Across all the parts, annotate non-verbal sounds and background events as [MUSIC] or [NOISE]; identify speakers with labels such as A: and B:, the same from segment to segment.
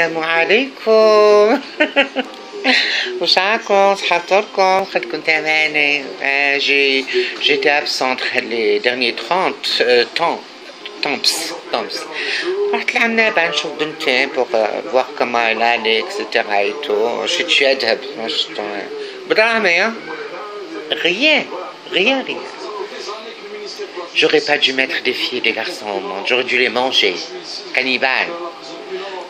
A: السلام عليكم وشعكم صحتكم خدكم تماني j'ai j'étais absente les derniers 30 euh, temps temps temps رحت لعنابة نشوف بنتي pour euh, voir comment elle allait etc et tout شفت شي أذهب بدراهمي rien rien rien J'aurais pas dû mettre des filles et des garçons au monde, j'aurais dû les manger. Cannibale.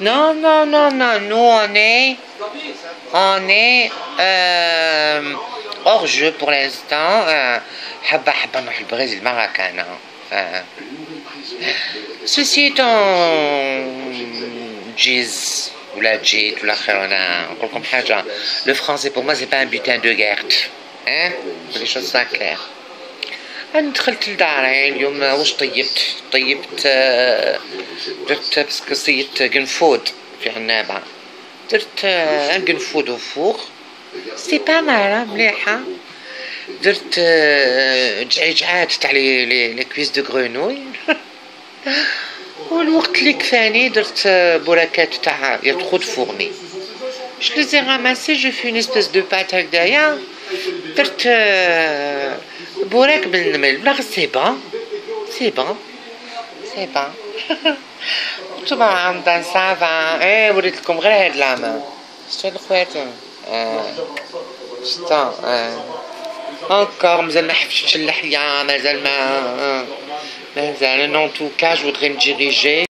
A: Non, non, non, non, nous on est, on est euh, hors jeu pour l'instant. Euh, habba habba le Brésil, Maracana. Euh, ceci étant, Jiz ou la Jit ou la le français pour moi c'est pas un butin de guerre. Hein? Les choses sont claires. أنا دخلت لداري اليوم واش طيبت؟ طيبت درت باسكو صيدت قنفود في عنابة. درت قنفود وفوق سي با مال مليحة. درت جعجعات تاع لي لي كويس دو غرونوي [LAUGHS] والوقت اللي كفاني درت براكات تاع يا تخو فورمي. Je les ai ramassés, j'ai fait une espèce de pâte هكدايا درت بوراك بالنمل بلا سي بون سي بون سي بون نتوما عمدا سافا. إيه وريت لكم غير هاد العام. شتو هاد الخوات شتو آه. انكور مازال ما حفشتش اللحية مازال ما مازال. ان توكا جو voudrais me diriger.